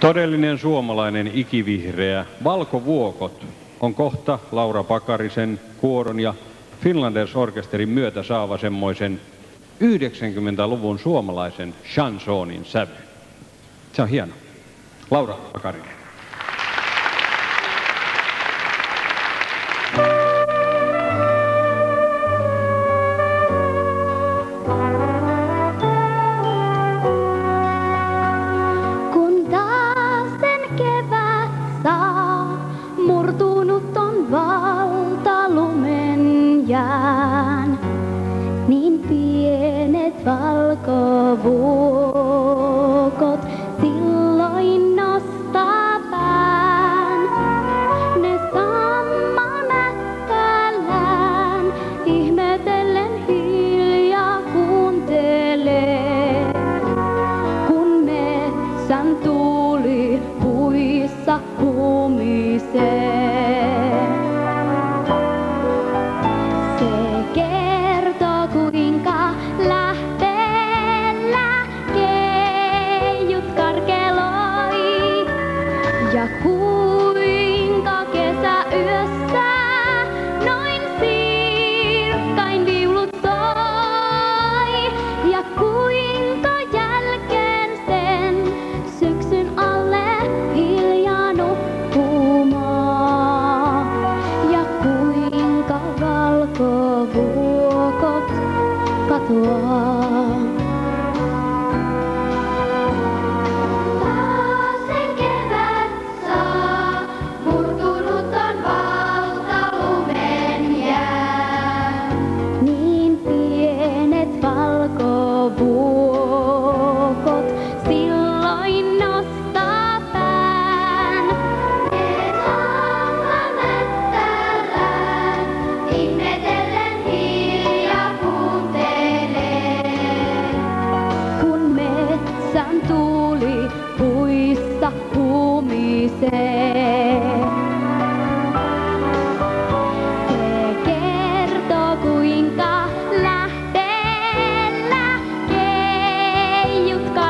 Todellinen suomalainen ikivihreä Valkovuokot on kohta Laura Pakarisen kuoron ja Finlanders Orkesterin myötä saava semmoisen 90-luvun suomalaisen chansonin sävy. Se on hieno. Laura Pakarinen. Valkovuokot silloin nostaa pään. Ne sammanättälään ihmetellen hiljaa kuuntelee. Kun metsän tuuli puissa humisee. 不多。Humisee. Se kertoo kuinka lähteellä keijut ku